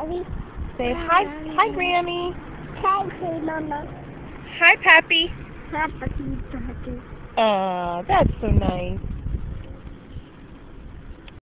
Daddy. Say hi, hi, Grammy. Hi, hey, Mama. Hi, Pappy. Pappy, Pappy. Aw, that's so nice.